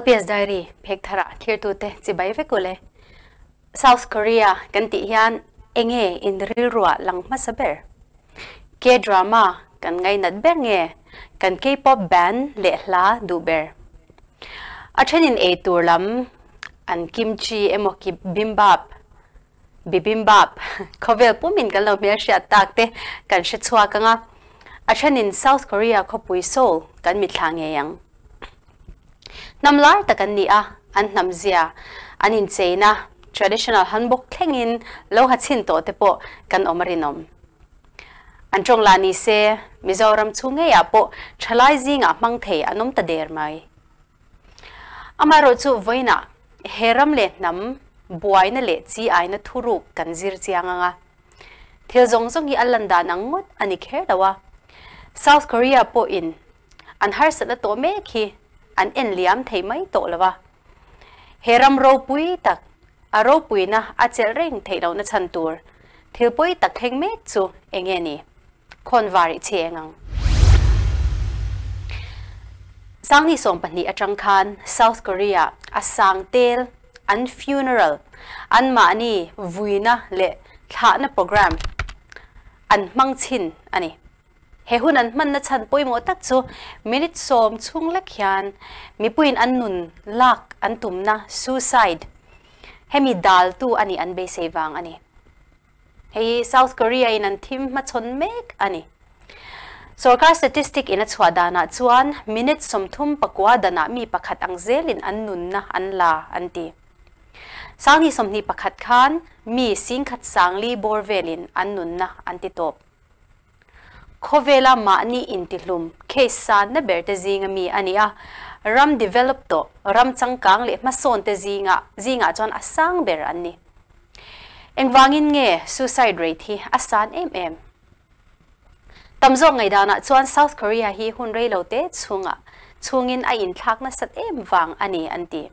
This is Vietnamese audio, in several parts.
LPS diary phek thara thir tu te chi bai ve kule South Korea kan ti hian enge in ril ruwa lang ma saber K drama kan ngai nat ber nge kan K-pop band le hla du ber a thenin e tur lam an kimchi emo ki bimbap bibimbap khovel pumin kan lo mer sha tak te kan she chua ka nga a thenin South Korea kho pui Seoul kan mi thlang nge yang namlar takan ni a an namzia anin cheina traditional hanbok thlengin lo ha chin to te po kan omarinom an trong la ni se mizoram chunge ya po thalai zinga mang thei anom ta der mai amaro chu voina heram le nam buai na le chi ai na thuru kan zir chianga nga thil zong zong hi alanda nangut ani kher dawa south korea po in an har sa to me khi อันเอ็นเลียมเทไม่โตเลยวะเฮรัมโรปุยตักอารปุยนะอาเจเร่งเทเรานะชันตัวเทปุยตักเทงเมจูเองเงนี่คนวารีเชียงังสังนิสงปนีอจังคานเซาท์เกาหลีอาสังเตลอันฟิวเนอรัลอันมาอันนี้วุยนะเละท่านะโปรแกรมอันมังชินอันนี้ he hun an man na chan poi mo tak chu minute som chung la khian mi puin an nun lak an tum na suicide hemi dal tu ani an be sevang ani hei south korea in an thim ma chon mek ani Sarkar statistic ina chua dana chuan minute somthum pakwa dana mi pakhat ang zelin an nun na an la an ti sang hi somni pakhat khan mi sing khat sangli borvelin an nun na an ti top khovela ma ni intilum kesa na berte zinga mi ania ram develop to. Ram changkang le mason te zinga. Zinga chon asang ber ani. Engwangin nge, suicide rate hi asan em em tamzo ngai dana chuan south korea hi hun rei lote chunga. Chungin a in thak na sat em wang ani anti.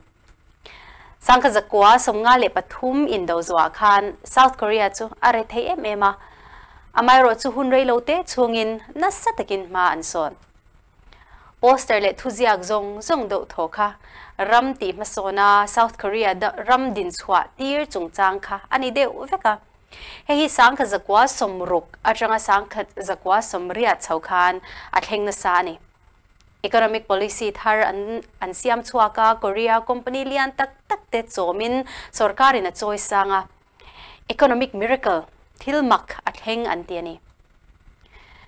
Sangka zakwa somnga le pathum in do zwa khan. South korea chu are thei em ema amai ro chu hun rei lo te chungin na satakin ma anson poster le thuziak zong zong do thoka ram ti masona south korea da ram din chwa tir chungchang kha. Ani de uveka he hi sangka zakwa somruk atanga sangka zakwa somria chaukan atheng na sa ni economic policy thar an an siam chuaka korea company lian tak tak te chomin sarkarin a choi sanga economic miracle. ทิลมักอัดเฮงอันเตียนี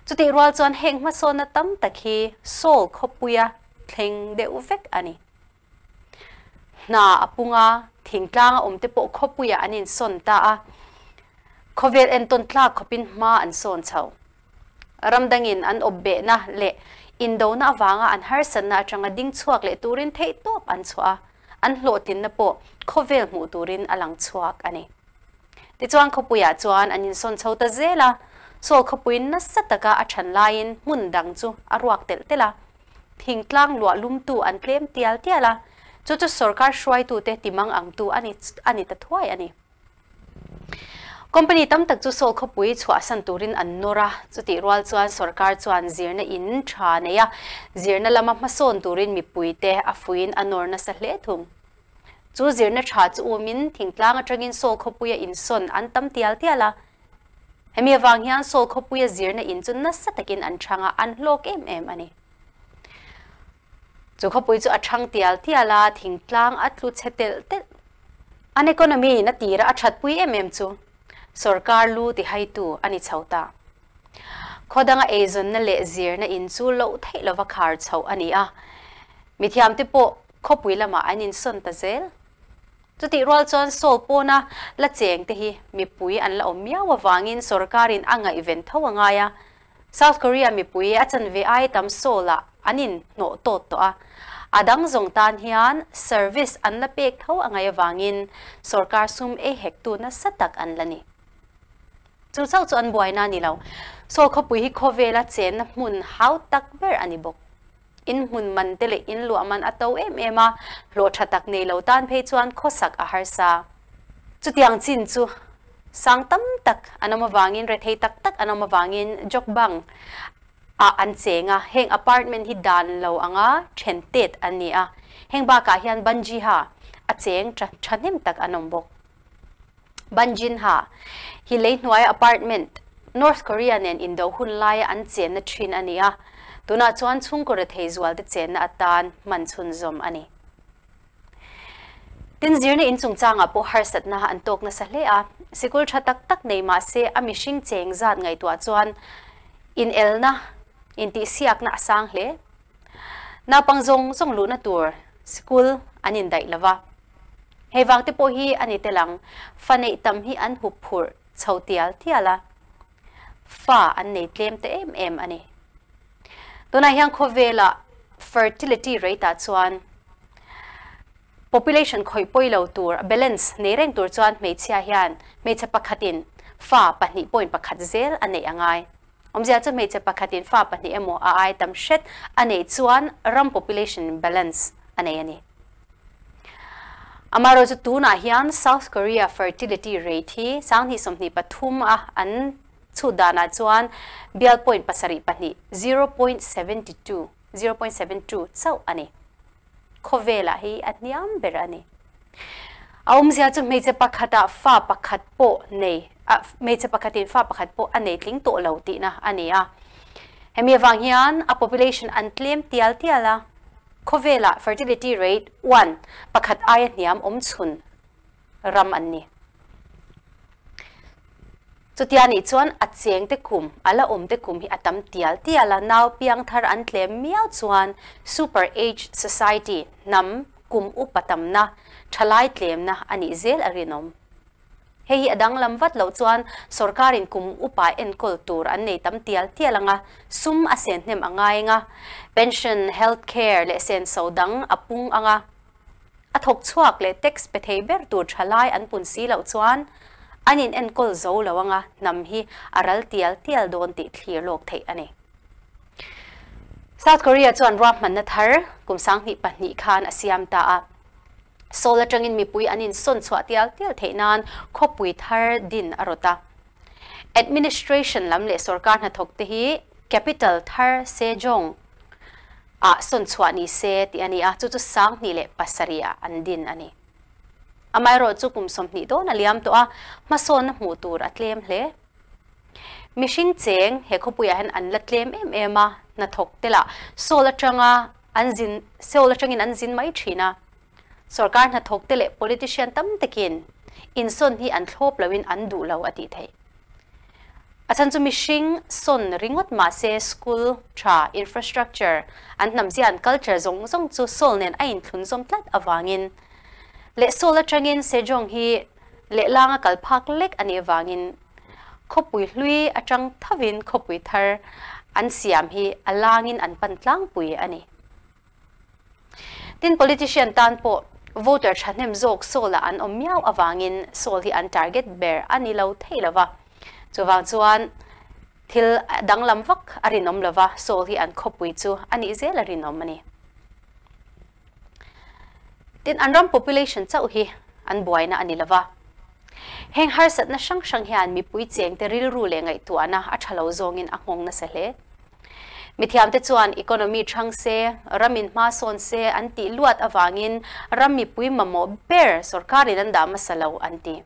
จุติรัวจวนเฮงมาโซนตั้มตะคีโซลขบุยะเฮงเดอุเวกอันนี้นาอปุงอาถิงกลางอมเตโปขบุยะอันนี้สนตาขวเวลเอ็นตนคลากขบินมาอันโซนเชารำดังอินอันอบเบนะเละอินโดนาวางอันฮาร์สันนาจังดิ้งชวกเละตูรินเทตัวอันชัวอันโหลตินนโปขวเวลหมูตูรินอลังชวกอันนี้ ti chuan khopuya chuan anin son chho ta zela so khopuin na sataka a than lain mun dang chu a ruak tel tela thingtlang lua lum tu an klem tial tiala chu chu sarkar shwai tu te timang ang tu ani ani ta thuai ani. Company tam tak chu sol khopui chua san turin an nora. Chu ti rwal chuan sarkar chuan zirna in tha neya zirna lama ma son turin mi puite a fuin anor na sa hle thum chu zirna tha chu umin thingtlang atangin sol khopuya in son an tam tial tiala. Hemi awang hian sol khopuya zirna in chun na satakin an thanga an lok em em anh chú ani. Chu khopui chu athang tial tiala thingtlang atlu chetel tel an economy na tira athat pui em em chu. Sarkar lu ti hay tu ani chauta. Khodanga ezon na le zir na in chu lo thei lova khar chau ani a. Mithiam te po khopui lama anin son ta zel chuti rol chon sol na la cheng te hi mi pui an la omya wa wangin sarkarin anga event thawanga ya south korea mi pui a chan ve ai tam sola anin no to to a adang à zong tan hian service an la pek thaw anga ya wangin sarkar sum e hek tu na satak an lani chu chau chu an ni lo so kho pui hi kho vela chen mun hau tak ber ani bok in hun man tele in lu man ato em ema lo tha tak nei lo tan phe chuan khosak a har sa. Chu tiang chin chu. Sang tam tak, anama wangin re thei tak tak, anama wangin, jok bang. A an chenga heng apartment hi dan lo anga thentet ani a. Heng ba ka hian banji ha. A cheng thanem tak anom bok. Banjin ha. Hi lei hnuai apartment. North Korea nen indo hun lai an chen na thin ania tuna chuan chung ko re thei zual te chen na atan man chun zom ani. Tin zirna in chung changa po har sat na an tok na sa hle a. Sikul tha tak tak nei ma se a mi cheng zat ngai tua chuan. In elna in ti siak na sang hle. Na pangjong zong lu na tur. School anin dai lawa hei wang te po hi ani te lang. Fanei tam hi an hup phur. Chhotial tiala. Fa an nei tlem te em em ani. ตัวนั้นยังคเวลา fertility rate ตัดส่วน population คอยป่วยเหล่าตัว balance ในเรื่องตัวส่วนไม่เชียยันไม่จะปักขัดินฟ้าปัจจุบันปักขัดเซลอันไหนยังไงอมจะจะไม่จะปักขัดินฟ้าปัจจุบันโมอาไอตั้มเช็ดอันไหนส่วนรัม population balance อันไหนอันนี้อามารจะตัวนั้น South Korea fertility rate ที่สร้งที่สมนิปทุมอะอัน chu dana chuan bial point pasari pahni 0.72 0.72 chau ani khovela hi atniam berani aum zia chu meiche pakhata fa pakhat po nei a meiche pakhatin fa pakhat po anei tling to lo ti na ania hemi wang hian a population an tlem tial tiala khovela fertility rate 1 pakhat ai niam om chun ram anni chutiani chuan a cheng te kum, ala om te kum hi atam tial. Tiala naw piang thar an tlem miao chuan super age society nam kum patam na. Thalai tlem na ani zel arinom hei adang lam wat lo chuan sarkarin kum upa en kol tur an nei tam tial. Tialanga sum a sen hnem angai nga. Pension health care le sen sodang apung anga. A thok chuak le tax pethei ber tur thalai an pun si lo chuan anin en kol zo lawanga nam hi aral tial tial don ti thlir lok thei ani South Korea chuan rap man na thar kum sang hi pahni khan asiam ta a sola tangin mi pui anin son chwa tial tial thei nan kho pui thar din arota administration lam le sarkar na thok te hi capital thar sejong a son chwa ni se ti ani a chu chu sang ni le pasaria an din ani amai ro chu kum som ni do na liam to a ma son na mu tur atlem hle. Mission cheng he kho puya han an latlem em em a, na thok tela sola tanga anjin sola tangin anjin mai thina. Sarkar na thok tele politician tam takin in son hi an thlop lawin an du lo ati thei. Achan chu mishing son ringot ma se school tra infrastructure. An nam zian culture zong zong chu sol nen ain thun zom tlat awangin le sola changin sejong hi le langa kalphak lek ani wangin khopui hlui atang thavin khopui thar, an siam hi alangin an pantlang pui ani tin politician tan po, voter thanem zok sola an omiao awangin sol hi an target bear ani lo theilawa chuwang chuan, thil danglam vak arinom lova sol hi an khopui chu ani zel arinom ani tin anram population chau hi, an buaina anilawa heng har sat na sang sang hian mi pui cheng te ril ru le ngai tu ana a thalo zongin a ngong na sele mithiam te chuan economy thang se ramin ma son se, an ti luat awangin ram mi pui mamo ber sarkari nan da masalo anti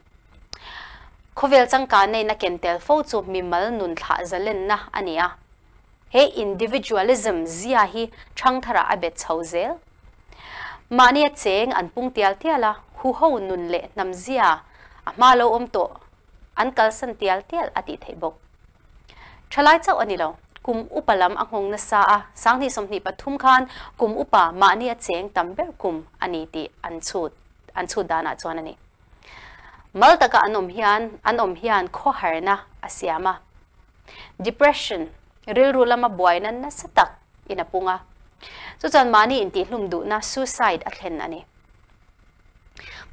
khovel changka nei na kentel fo chu mi mal nun thla zalen na ania he individualism zia hi thang thara abet Mani at seng an pung tial tiala huho nun le nam. Amalo om to an kalsan tial tial ati thaibok. Chalai chau anilo kum upalam ang hong nasaa sang ni somni pathum khan kum upa mani at seng tamber kum aniti ansut ansudana chuanani. Maltaka anom hian anom hian kho khoharna asyama. Depression rilrulama buwainan na satak inapunga chu chan mani in ti hlum du na suicide a thlen ani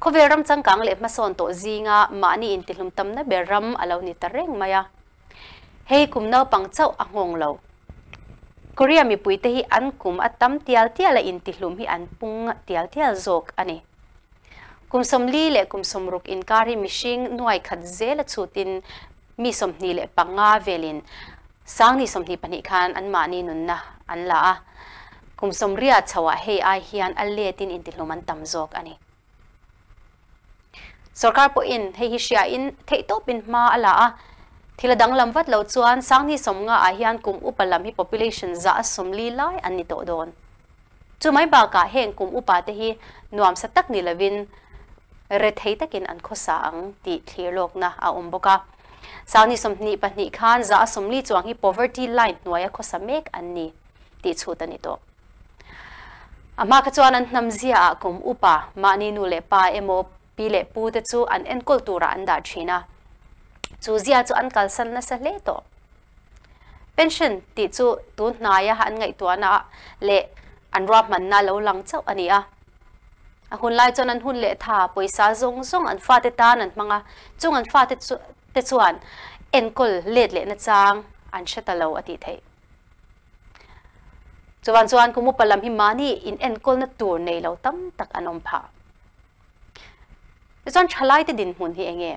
khoveram changkang le mason to zinga mani in ti hlum tam na beram alo ni tareng maya hei kum no pang chau angong lo korea mi puite hi an kum atam tial tiala in ti hlum hi an pung tial tial zok ani kum som li le kum som ruk in kari mishing nuai khat zel chutin mi som ni le panga velin sang ni som ni pani khan an ma ni nun na an la a kum som ria chawa à, hei ai, hian al le tin in tilum tam ani sarkar po in hei hi shia in, thei to pin ma ala a. Thila dang lam wat lo chuan, sang ni som nga a, hian kum upalam hi population za som li lai an ni to don chu mai ba ka heng kum upa te hi, nuam sa tak ni lovin re thei takin an khosa ang ti thlir lok na a um boka sang ni som ni pa ni khan za som li chuang hi poverty line nuaya khosa mek an ni, ti chu ta ni to ama ka chuan an nam zia kum upa ma ni nu le pa emo pi le pu te chu an en kultura an da thina chu zia chu an kal san na sa le to pension ti chu tu na ya han ngai to na le an rap man na lo lang chau ani a a hun lai chon an hun le tha poisa zong zong an fa te tan an manga chung an fa te chu te chuan en kol let le na chang an shata lo ati thei chuan chuan kumu palam hi mani in en kol na tur nei lo tam tak anom pha chuan thalai te din hun hi enge.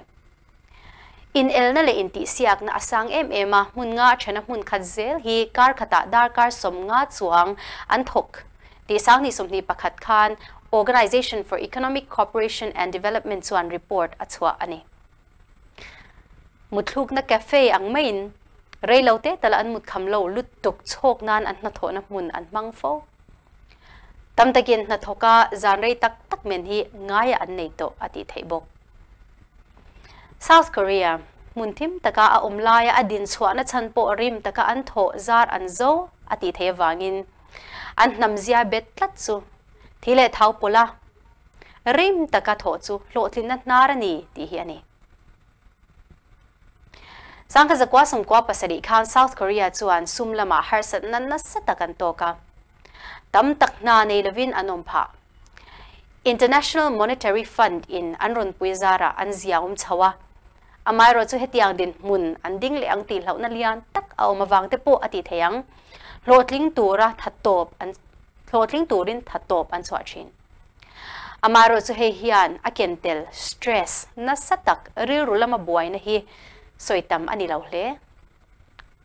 In el na le in ti siak na asang em em a mun nga thena mun khat zel hi kar khata dar kar som nga chuang an thok ti sang ni som ni pakhat khan Organization for Economic Cooperation and Development chuan report a chua ani. Mutluk na cafe ang main rei lo te tala an mut kham lo lut tuk chok nan an na tho na mun an mang fo tam takin na thoka zan rei tak tak men hi ngai an nei to ati thei bok South Korea, mun thim taka a omlaya adin na chan po rim taka an tho zar an zo ati thei wangin. An nam zia bet tlat chu, thile thau pola. Rim taka tho chu lo thlin na nar narani ti hi ani. Sang ka zakwa som kwa pasari khan south korea chuan sumlama harsat nan na satakan toka tam tak na nei lovin anom pha international monetary fund in anron puizara an ziaum chawa amai ro chu hetiang din mun an ding le ang ti hlau na lian tak au ma wang te po ati theyang hlotling tura thatop an hlotling turin thatop an chwa thin amai ro chu he hian a kentel stress na satak ril rulama buai na hi soi soitam ani lo hle.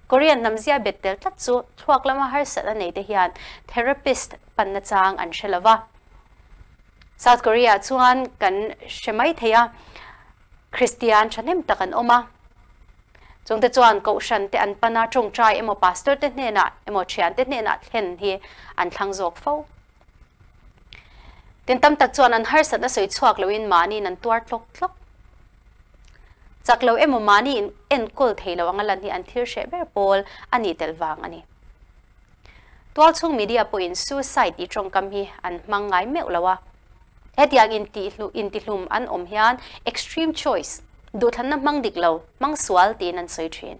Korean namzia betel tat chu thuak lama har sat anei te hian, therapist pan na chang an shelawa South Korea chuan kan shemai theya Christian chanem takan oma. Chung te chuan ko shan te an pana chung trai, emo pastor te ne na, emo chian te ne na thlen hi, an thlang zok fo tin tam tak chuan an har sat na soi chuak loin mani nan tuar จากเราเอ็มมานี่เอ็นกุลเทเราอังลันที่อันเที่เชเบอร์โอลอันนี้เตลวางอันนี้ตัวช่วงมีเดียปุ่นซูไซต์อีตรงกัำฮีอันมังไงเมื่อละวะเฮ็ดยังอินติลุอินติลุมอันอมยัน extreme choice ดูทันน้ำมังดิกเรามังสวลตีนันสวยเทรน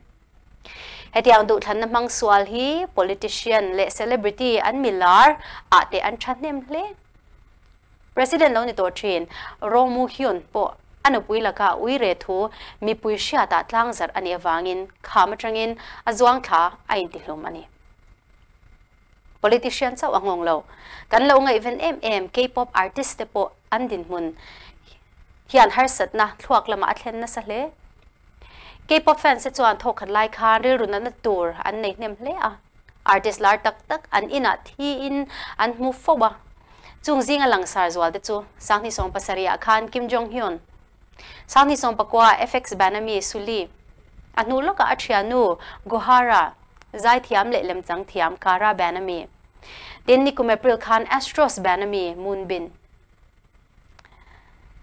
เฮ็ดยังดูทันน้ำมังสวลฮี politician และ celebrity อันมิลาร์อาจจะอันชันเนมเล่ประธานเราเราในตัวเทรนโรมูฮยอนปอ ana pui laka ui re thu mi pui sha ta tlang zar ani awangin kham tangin azwang tha ain ti hlum ani. Politician sa wangong lo. Kan lo nga even mm k-pop artist te po andin mun. Hian har sat na thuak lama athlen na sa le k-pop fans se chuan thok khan lai khan ri runa na tur an nei nem hle a. Artist lar tak tak an ina thi in an mu fo ba. Chung zinga langsar zwal te chu. Sangni song pasaria khan kim jong hyun sangni song pakwa fx banami suli anu loka athrianu gohara zai thiam le lem chang thiam kara banami tin ni kum april khan astros banami moonbin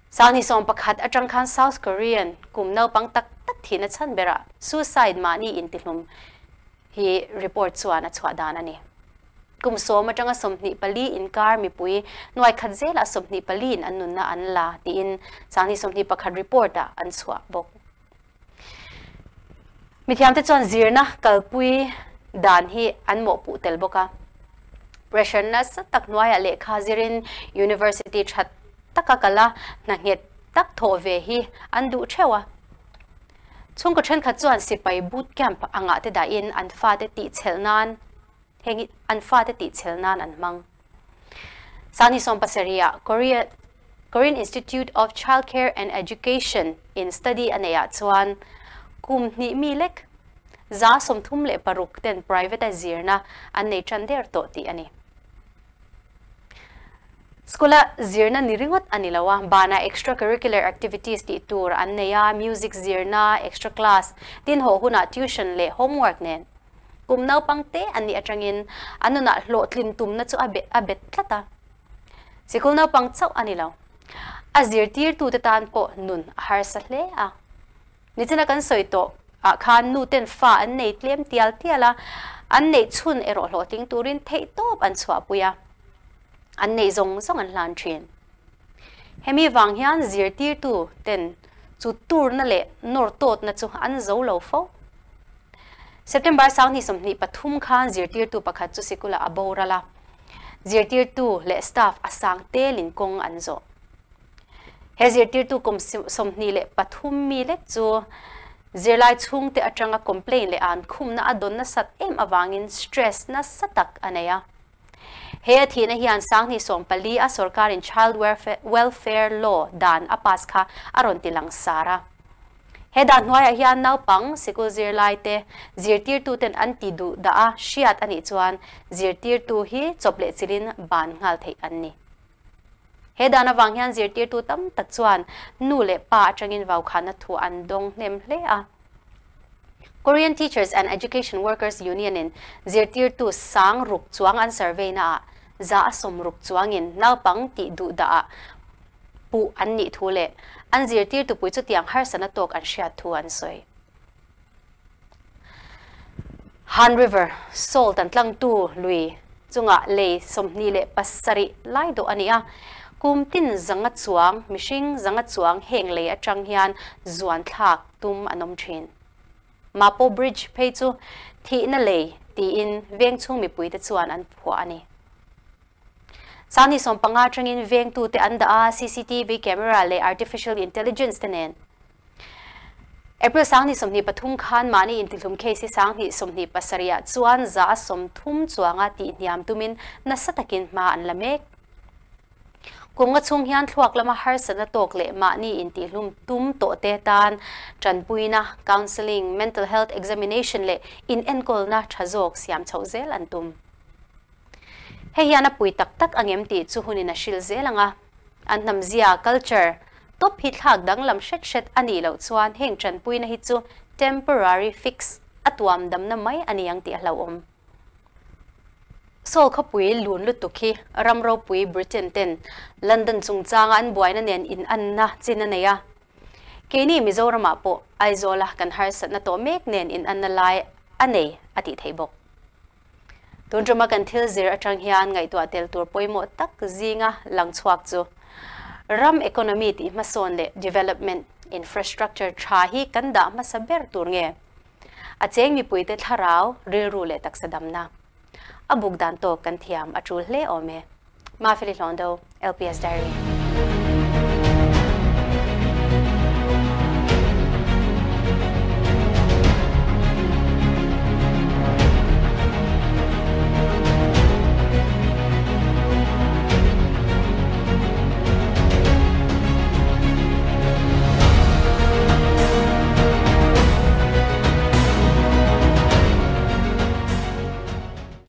sani som pakhat atang khan south korean kum no pang tak tak thina chan bera suicide mani in tilum hi report กุมโซมาจังสมนิปลีอินการมีปุยน่วยขัดเจละสมนิปลีนอันนุนนะอันลาที่อินสังนิสมนิปขัดรีพอร์ตอันสวบกมีที่อันที่จวนซีร์นะกัลปุยดานฮีอันโมปุเตลบกะ pressure นะสัตักน่วยเลขาซีรินยูนิเวอร์ซิตี้ชัดตักกะละนังเงียตักททเวฮีอันดูเชวะช่วงก็เช่นขัดจวนสิไปบูตแคมป์อ่างอาเไดาอินอันฟาดตติเชลนัน hengi an fa te ti chelnan an mang sani som pasaria korea, korean institute of childcare and education in study anaya chuan. Kum ni mi lek, za som thum le paruk ten privatizer na an nei chan der to ti ani. Skula zirna niringot anilawa bana extracurricular activities ti tur an neya, music zirna extra class. Tin ho huna tuition le homework nen kum nau pangte ani atangin anu na lo tlim tum na chu abe abet tlata sikul nau pang chau anilaw azir tir tu te tan po nun har sa hle a à. ni china kan soi to a à, khan nu ten fa an à nei tlem tial tiala an nei chun ero lo ting turin thei top an chwa puya an nei zong zong an lan thin hemi wang hian zir tir tu ten chu tur na le nor tot na chu an zo lo fo September sang ni som ni pathum khan zir tir tu pakhat chu sikula abora la. Zir tir tu le staff asang te lin kong an zo. He zir tir tu kom som ni le pathum mi le chu. Zirlai chung te atanga complain le an khum na adon na sat em awangin stress na satak anaya. He thina hian sang ni som pali a sarkar in child welfare, welfare law dan apas kha aron tilang sara he dan hnuai a hian nau pang siku zir lai te zir tir tu ten an ti du da a shiat ani chuan zir tir tu hi chople chirin ban ngal thei an ni he dana wang hian zir tir tu tam tak chuan nu le pa atangin vau khana thu an dong hnem hle a Korean Teachers and Education Workers Union in zirtir tu sang ruk chuang an survey na za som ruk chuangin nau pang ti du da pu an ni thule an zirtir tu pui chu tiang har sana tok an sha thu an soi. Han River Salt an tlang tu, lui chunga le somni le, pasari, lai, do ania kum tin zanga chuang mishing zanga chuang heng le atang hian, zuan thak, tum, anom thin. Mapo bridge pe chu thi na le ti in, veng chung mi pui te chuan an phua ani. Sani som panga in veng tu te anda a cctv camera le artificial intelligence te nen. April sang ni som ni khan mani in tilum case sang ni som ni pasaria chuan za som thum chuanga ti niam tumin na satakin ma an lamek kunga chung hian thuak lama har sana tok le ma ni in ti hlum tum to te tan. Tran puina counseling mental health examination le in enkol na thazok siam chauzel an tum he hiana pui tak tak angem ti chu hunina shil zelanga an namzia culture. Top hit hak dang lam shet shet ani lo chuan heng chan pui na hi chu temporary fix. Atuam dam na mai ani ang ti hlo om. Sol kha pui lun lu tu khi ramro pui britain ten. London chung chang an buaina nen in an na china neya keni mizoram po. Aizola kan har sat na to mek nen in an na lai ane ati theibok tun drama kan thil zir atang hian ngai to tel tur poimo tak zinga lang chuak chu ram economy ti ma son le development infrastructure tha hi kan da ma saber tur nge a cheng mi puite tharau ril ru le tak sadam na. Abuk dan to kan thiam atul hle ome ma fili londo lps diary.